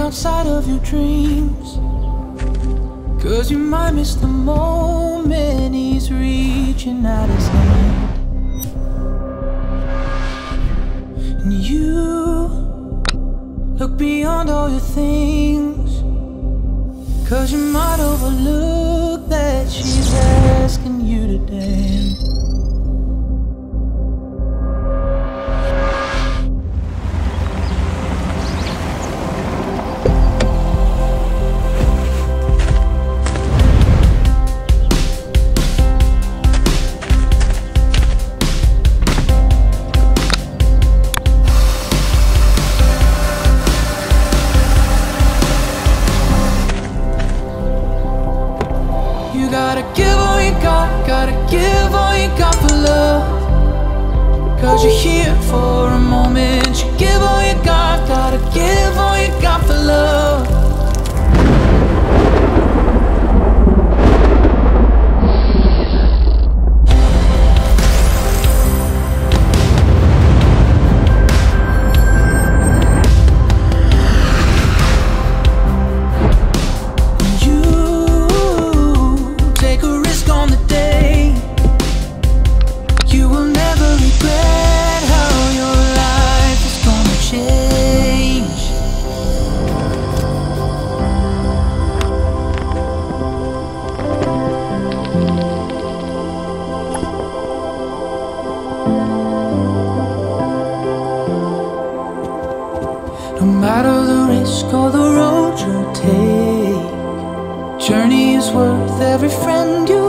outside of your dreams. Cause you might miss the moment he's reaching out his hand. And you look beyond all your things. Cause you might overlook that she's asking you You gotta give all you got, gotta give all you got for love. No matter the risk or the road you take, journey is worth every friend you